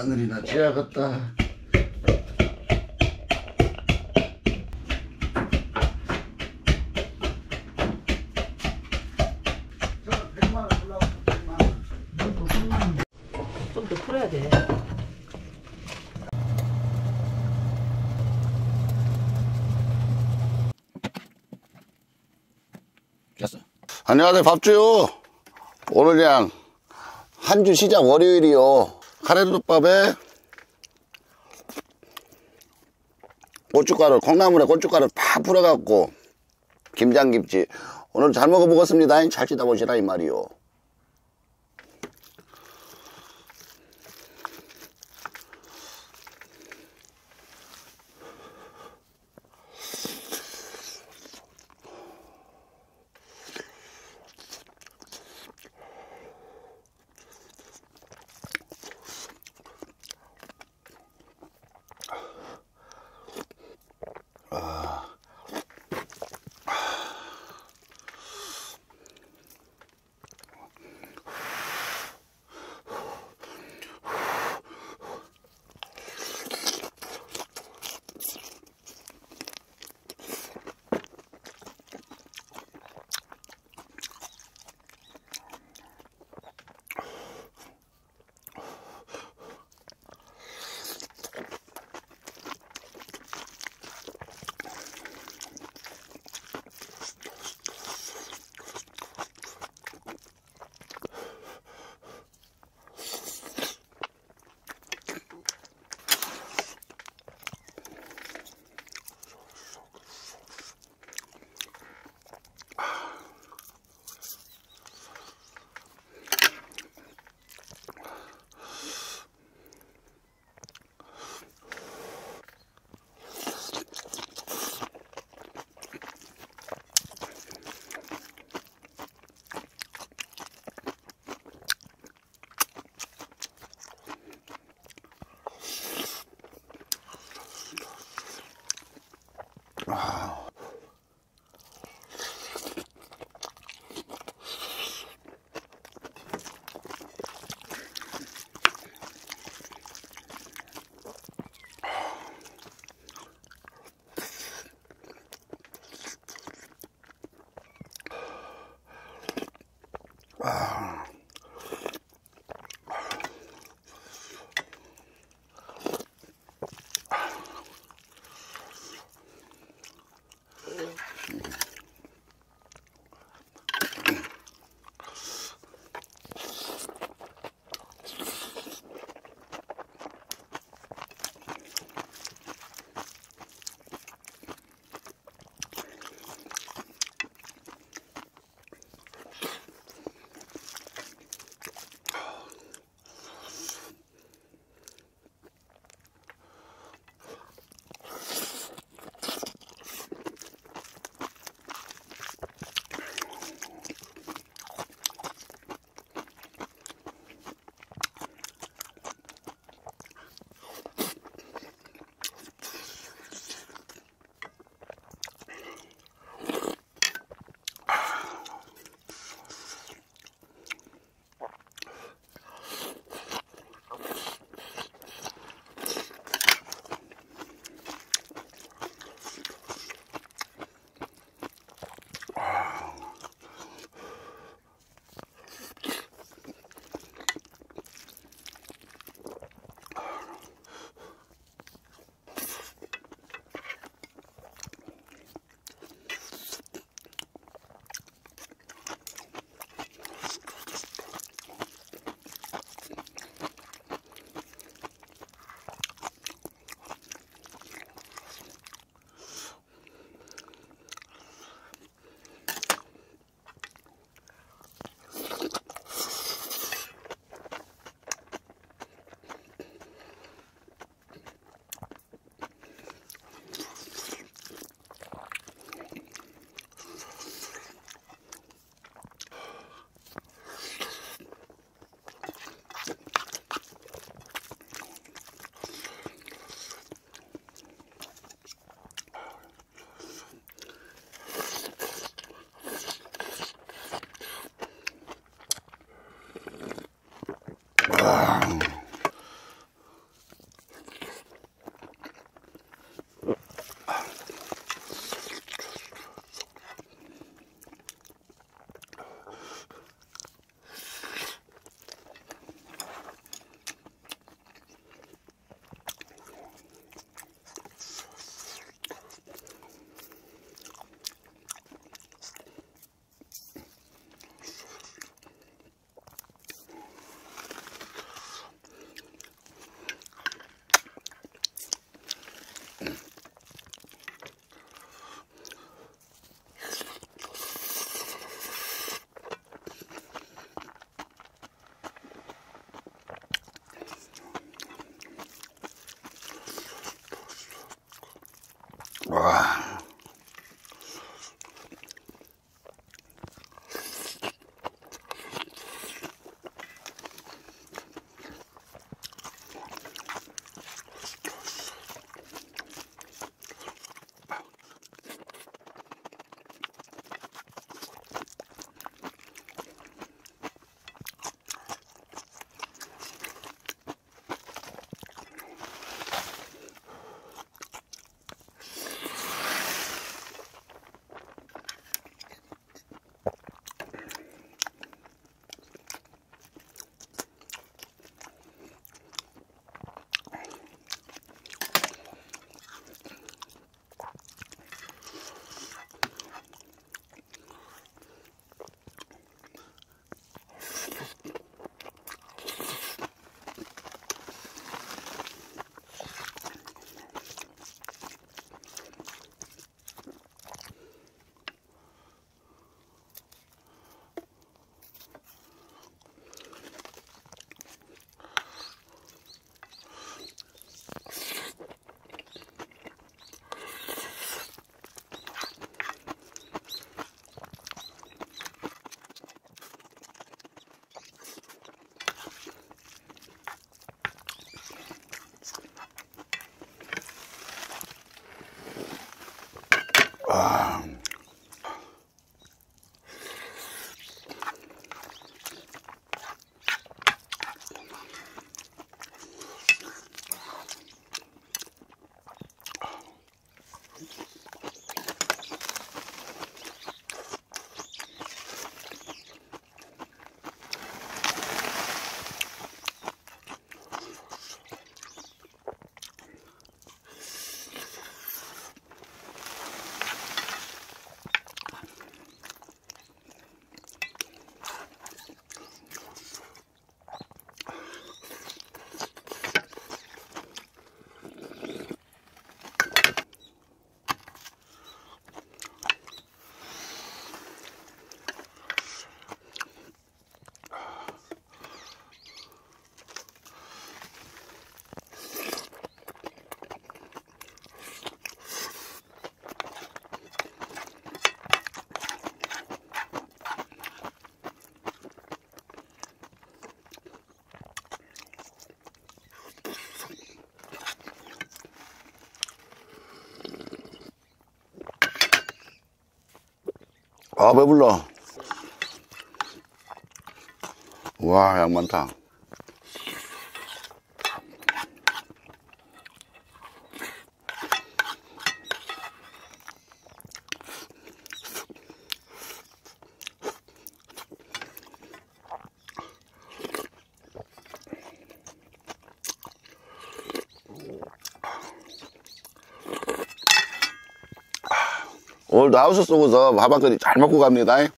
마늘이나 찌야겠다. 좀더 풀어야 돼. 됐어. 안녕하세요, 밥주요. 오늘 그냥 한 주 시작 월요일이요. 카레도밥에 고춧가루, 콩나물에 고춧가루 팍 풀어갖고 김장김치. 오늘 잘 먹어보겠습니다. 잘 찌다 보시라 이 말이요. 아, 배불러. 와, 양 많다. 오늘도 하우스 속에서 밥한 그릇 잘 먹고 갑니다.